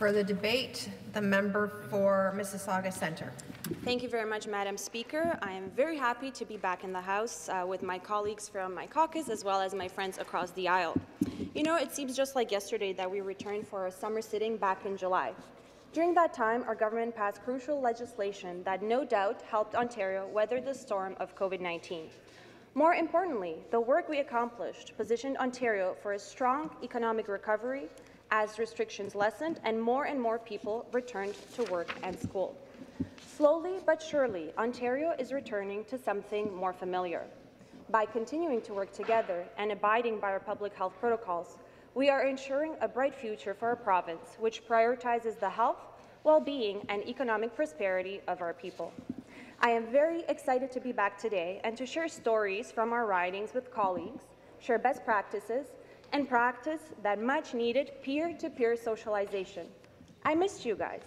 For the debate, the member for Mississauga Centre. Thank you very much, Madam Speaker. I am very happy to be back in the House uh, with my colleagues from my caucus as well as my friends across the aisle. You know, it seems just like yesterday that we returned for a summer sitting back in July. During that time, our government passed crucial legislation that no doubt helped Ontario weather the storm of COVID-19. More importantly, the work we accomplished positioned Ontario for a strong economic recovery as restrictions lessened and more and more people returned to work and school. Slowly but surely, Ontario is returning to something more familiar. By continuing to work together and abiding by our public health protocols, we are ensuring a bright future for our province, which prioritizes the health, well-being, and economic prosperity of our people. I am very excited to be back today and to share stories from our ridings with colleagues, share best practices, and practice that much-needed peer-to-peer socialization. I missed you guys.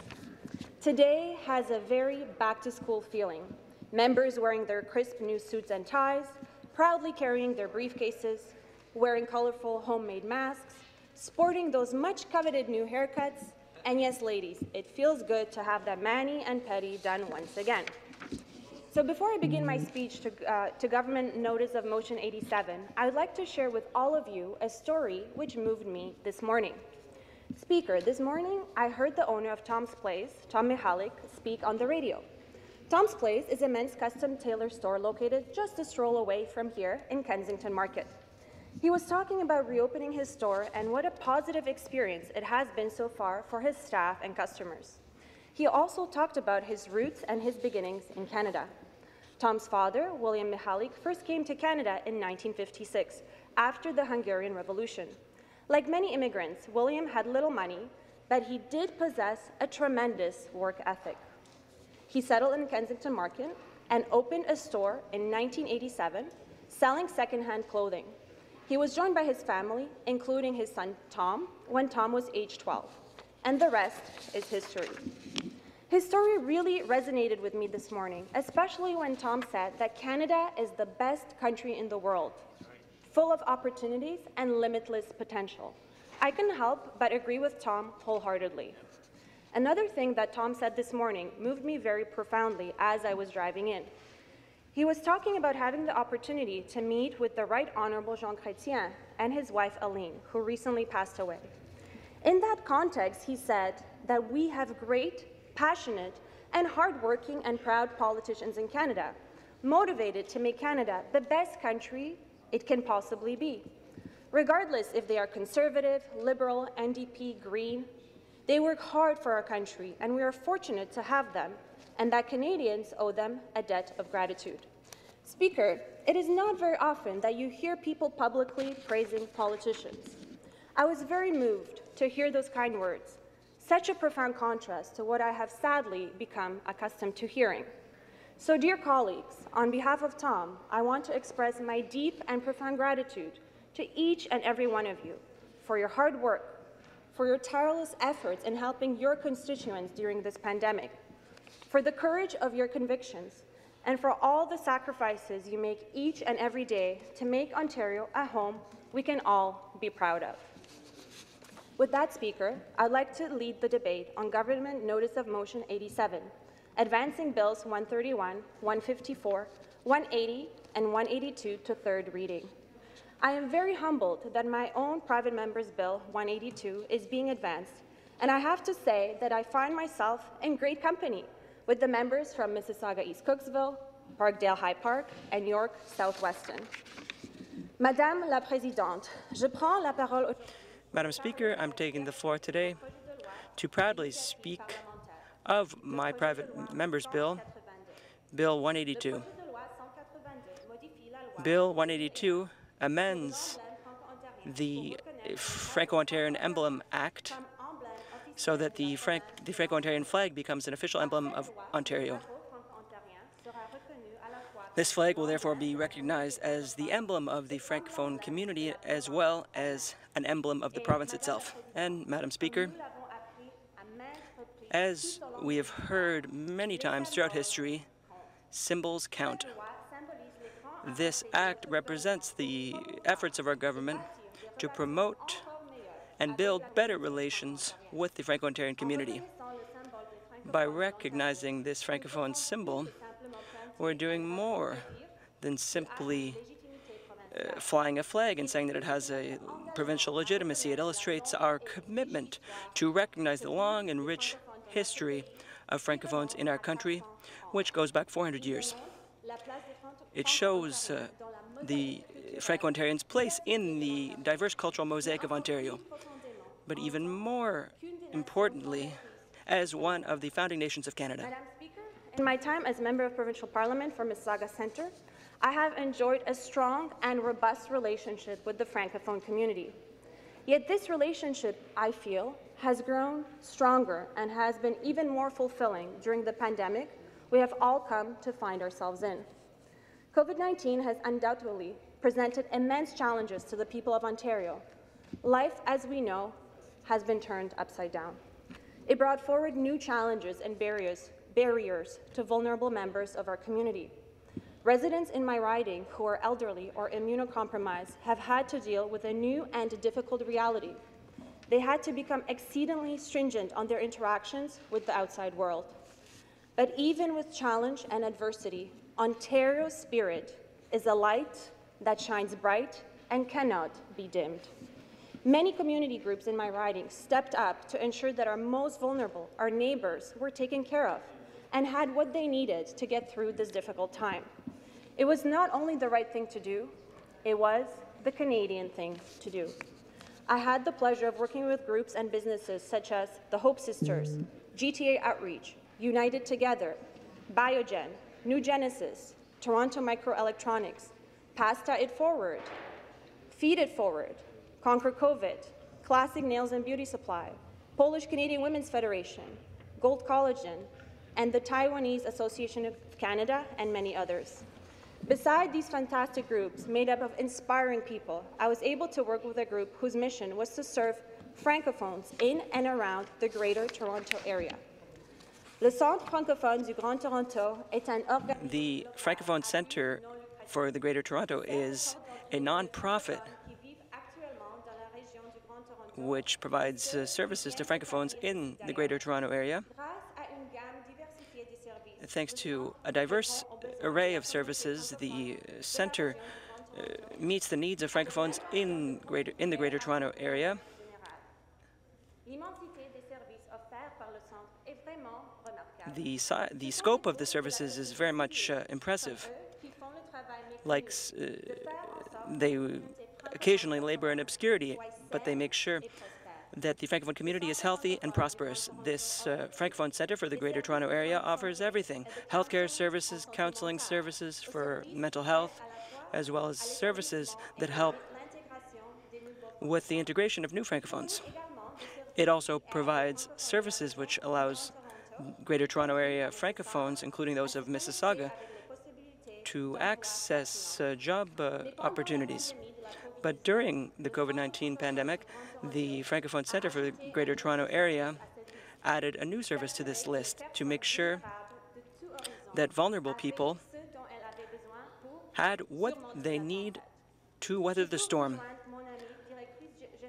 Today has a very back-to-school feeling. Members wearing their crisp new suits and ties, proudly carrying their briefcases, wearing colorful homemade masks, sporting those much-coveted new haircuts, and yes, ladies, it feels good to have that mani and pedi done once again. So before I begin my speech to, uh, to, Government Notice of Motion 87, I would like to share with all of you a story which moved me this morning. Speaker, this morning I heard the owner of Tom's Place, Tom Mihalik, speak on the radio. Tom's Place is a men's custom tailor store located just a stroll away from here in Kensington Market. He was talking about reopening his store and what a positive experience it has been so far for his staff and customers. He also talked about his roots and his beginnings in Canada. Tom's father, William Mihalik, first came to Canada in 1956 after the Hungarian Revolution. Like many immigrants, William had little money, but he did possess a tremendous work ethic. He settled in Kensington Market and opened a store in 1987 selling secondhand clothing. He was joined by his family, including his son Tom, when Tom was age 12. And the rest is history. His story really resonated with me this morning, especially when Tom said that Canada is the best country in the world, full of opportunities and limitless potential. I can help but agree with Tom wholeheartedly. Another thing that Tom said this morning moved me very profoundly as I was driving in. He was talking about having the opportunity to meet with the Right Honourable Jean Chrétien and his wife Aline, who recently passed away. In that context, he said that we have great, passionate, and hardworking and proud politicians in Canada, motivated to make Canada the best country it can possibly be. Regardless if they are conservative, liberal, NDP, Green, they work hard for our country, and we are fortunate to have them and that Canadians owe them a debt of gratitude. Speaker, it is not very often that you hear people publicly praising politicians. I was very moved to hear those kind words, such a profound contrast to what I have sadly become accustomed to hearing. So, dear colleagues, on behalf of Tom, I want to express my deep and profound gratitude to each and every one of you for your hard work, for your tireless efforts in helping your constituents during this pandemic, for the courage of your convictions, and for all the sacrifices you make each and every day to make Ontario a home we can all be proud of. With that, Speaker, I'd like to lead the debate on Government Notice of Motion 87, advancing Bills 131, 154, 180, and 182 to third reading. I am very humbled that my own private member's bill 182 is being advanced, and I have to say that I find myself in great company with the members from Mississauga East Cooksville, Parkdale High Park, and York South-Weston. Madame la Présidente, je prends la parole. Madam Speaker, I'm taking the floor today to proudly speak of my private member's bill, Bill 182. Bill 182 amends the Franco-Ontarian Emblem Act so that the, the Franco-Ontarian flag becomes an official emblem of Ontario. This flag will therefore be recognized as the emblem of the Francophone community as well as an emblem of the province itself. And, Madam Speaker, as we have heard many times throughout history, symbols count. This act represents the efforts of our government to promote and build better relations with the Franco-Ontarian community. By recognizing this Francophone symbol, we're doing more than simply uh, flying a flag and saying that it has a provincial legitimacy. It illustrates our commitment to recognize the long and rich history of Francophones in our country, which goes back 400 years. It shows uh, the Franco-Ontarians' place in the diverse cultural mosaic of Ontario. But even more importantly, as one of the founding nations of Canada. In my time as member of provincial parliament for Mississauga Centre, I have enjoyed a strong and robust relationship with the Francophone community. Yet this relationship, I feel, has grown stronger and has been even more fulfilling during the pandemic we have all come to find ourselves in. COVID-19 has undoubtedly presented immense challenges to the people of Ontario. Life, as we know, has been turned upside down. It brought forward new challenges and barriers, barriers to vulnerable members of our community. Residents in my riding who are elderly or immunocompromised have had to deal with a new and difficult reality. They had to become exceedingly stringent on their interactions with the outside world. But even with challenge and adversity, Ontario's spirit is a light that shines bright and cannot be dimmed. Many community groups in my riding stepped up to ensure that our most vulnerable, our neighbours, were taken care of and had what they needed to get through this difficult time. It was not only the right thing to do, it was the Canadian thing to do. I had the pleasure of working with groups and businesses such as the Hope Sisters, GTA Outreach, United Together, Biogen, New Genesis, Toronto Microelectronics, Pasta It Forward, Feed It Forward, Conquer COVID, Classic Nails and Beauty Supply, Polish Canadian Women's Federation, Gold Collagen, and the Taiwanese Association of Canada, and many others. Beside these fantastic groups made up of inspiring people, I was able to work with a group whose mission was to serve francophones in and around the Greater Toronto Area. Le Centre francophone du Grand Toronto est un The Francophone Centre for the Greater Toronto is a non-profit which provides uh, services to Francophones in the Greater Toronto Area. Thanks to a diverse array of services, the centre uh, meets the needs of Francophones in, greater, in the Greater Toronto Area. L'immensité des services offerts par le centre est vraiment remarquable. The, si- the scope of the services is very much uh, impressive. Eux qui font le travail métier Like uh, de faire en sorte they que la communauté occasionally labor in obscurity, but they make sure. That the Francophone community is healthy and prosperous. This uh, Francophone Centre for the Greater Toronto Area offers everything healthcare services, counseling services for mental health, as well as services that help with the integration of new Francophones. It also provides services which allows Greater Toronto Area Francophones, including those of Mississauga, to access uh, job uh, opportunities. But during the COVID-19 pandemic, the Francophone Centre for the Greater Toronto Area added a new service to this list to make sure that vulnerable people had what they need to weather the storm.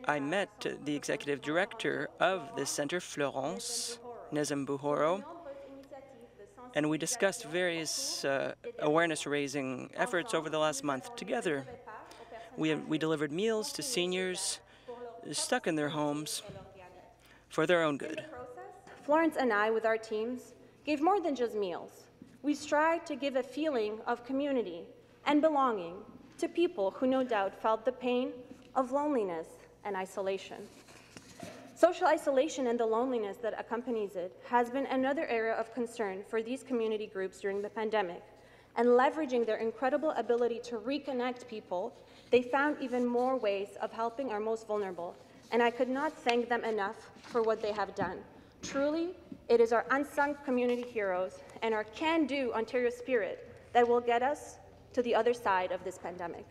I met the executive director of this center, Florence Ngenzebuhoro and we discussed various uh, awareness-raising efforts over the last month. Together, we, we delivered meals to seniors stuck in their homes for their own good. Florence and I, with our teams, gave more than just meals. We strive to give a feeling of community and belonging to people who no doubt felt the pain of loneliness and isolation. Social isolation and the loneliness that accompanies it has been another area of concern for these community groups during the pandemic. And leveraging their incredible ability to reconnect people, they found even more ways of helping our most vulnerable. And I could not thank them enough for what they have done. Truly, it is our unsung community heroes and our can do Ontario spirit that will get us to the other side of this pandemic.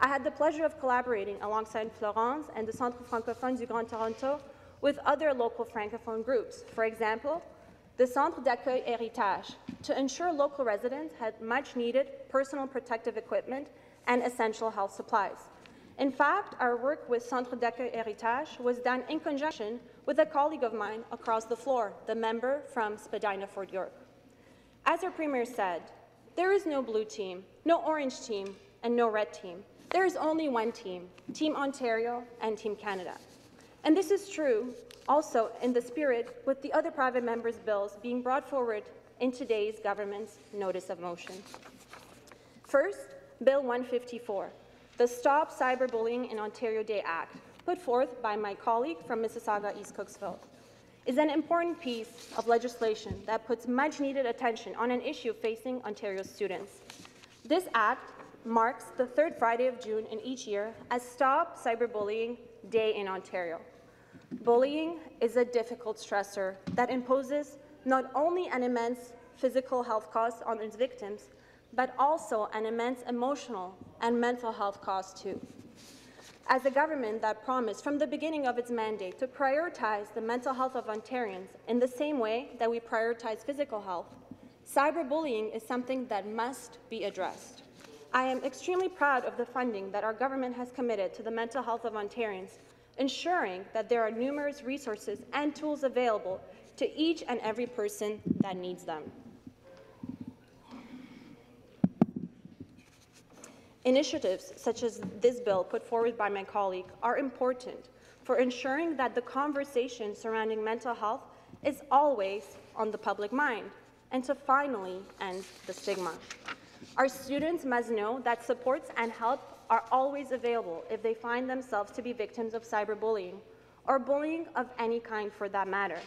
I had the pleasure of collaborating alongside Florence and the Centre francophone du Grand Toronto with other local francophone groups. For example, the Centre d'accueil Héritage, to ensure local residents had much needed personal protective equipment and essential health supplies. In fact, our work with Centre d'accueil Héritage was done in conjunction with a colleague of mine across the floor, the member from Spadina Fort York. As our Premier said, there is no blue team, no orange team, and no red team. There is only one team, Team Ontario and Team Canada. And this is true also in the spirit with the other private members' bills being brought forward in today's government's notice of motion. First, Bill 154, the Stop Cyberbullying in Ontario Day Act, put forth by my colleague from Mississauga East Cooksville, is an important piece of legislation that puts much needed attention on an issue facing Ontario students. This act marks the third Friday of June in each year as Stop Cyberbullying Day in Ontario. Bullying is a difficult stressor that imposes not only an immense physical health cost on its victims, but also an immense emotional and mental health cost too. As a government that promised from the beginning of its mandate to prioritize the mental health of Ontarians in the same way that we prioritize physical health, cyberbullying is something that must be addressed. I am extremely proud of the funding that our government has committed to the mental health of Ontarians, ensuring that there are numerous resources and tools available to each and every person that needs them. Initiatives such as this bill put forward by my colleague are important for ensuring that the conversation surrounding mental health is always on the public mind and to finally end the stigma. Our students must know that supports and help are always available if they find themselves to be victims of cyberbullying or bullying of any kind for that matter.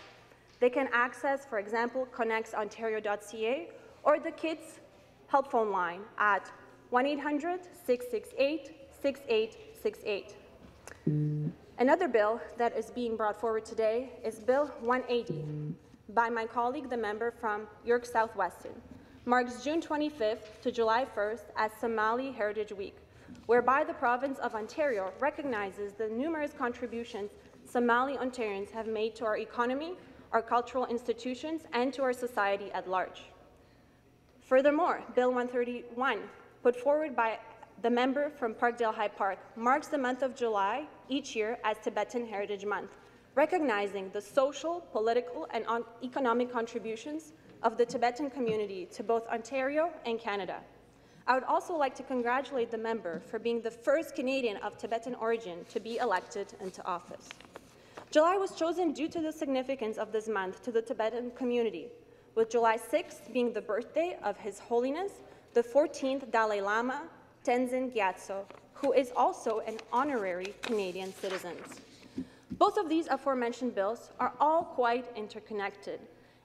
They can access, for example, connexontario.ca or the Kids Help Phone line at 1-800-668-6868. Another bill that is being brought forward today is Bill 180 by my colleague, the member from York South-Weston, marks June 25th to July 1st as Somali Heritage Week, whereby the province of Ontario recognizes the numerous contributions Somali Ontarians have made to our economy, our cultural institutions, and to our society at large. Furthermore, Bill 131 put forward by the member from Parkdale High Park, marks the month of July each year as Tibetan Heritage Month, recognizing the social, political, and economic contributions of the Tibetan community to both Ontario and Canada. I would also like to congratulate the member for being the first Canadian of Tibetan origin to be elected into office. July was chosen due to the significance of this month to the Tibetan community, with July 6th being the birthday of His Holiness the 14th Dalai Lama, Tenzin Gyatso, who is also an honorary Canadian citizen. Both of these aforementioned bills are all quite interconnected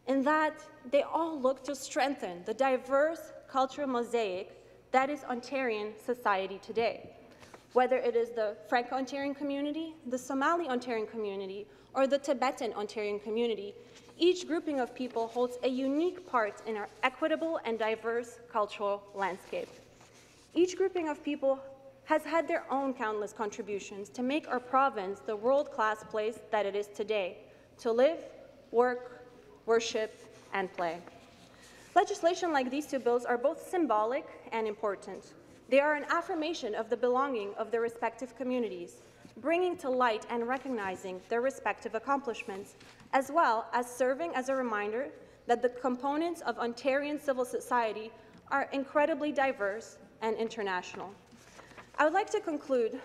in that they all look to strengthen the diverse cultural mosaic that is Ontarian society today. Whether it is the Franco-Ontarian community, the Somali-Ontarian community, or the Tibetan-Ontarian community, each grouping of people holds a unique part in our equitable and diverse cultural landscape. Each grouping of people has had their own countless contributions to make our province the world-class place that it is today, to live, work, worship, and play. Legislation like these two bills are both symbolic and important. They are an affirmation of the belonging of their respective communities, bringing to light and recognizing their respective accomplishments, as well as serving as a reminder that the components of Ontarian civil society are incredibly diverse and international. I would like to conclude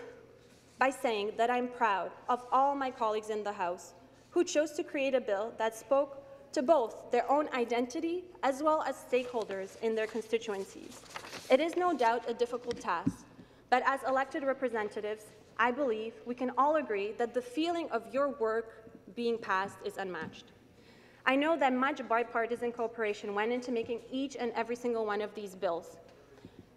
by saying that I'm proud of all my colleagues in the House who chose to create a bill that spoke to both their own identity as well as stakeholders in their constituencies. It is no doubt a difficult task, but as elected representatives, I believe we can all agree that the feeling of your work being passed is unmatched. I know that much bipartisan cooperation went into making each and every single one of these bills.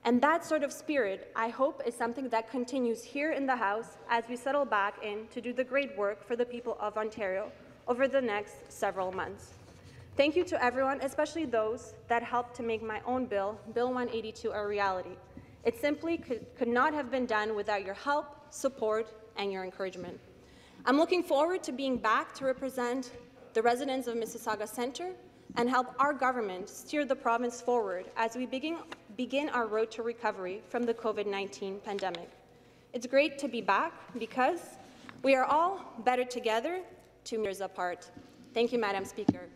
And that sort of spirit, I hope, is something that continues here in the House as we settle back in to do the great work for the people of Ontario over the next several months. Thank you to everyone, especially those that helped to make my own bill, Bill 182, a reality. It simply could, could not have been done without your help, support, and your encouragement. I'm looking forward to being back to represent the residents of Mississauga Centre and help our government steer the province forward as we begin, begin our road to recovery from the COVID-19 pandemic. It's great to be back because we are all better together two years apart. Thank you, Madam Speaker.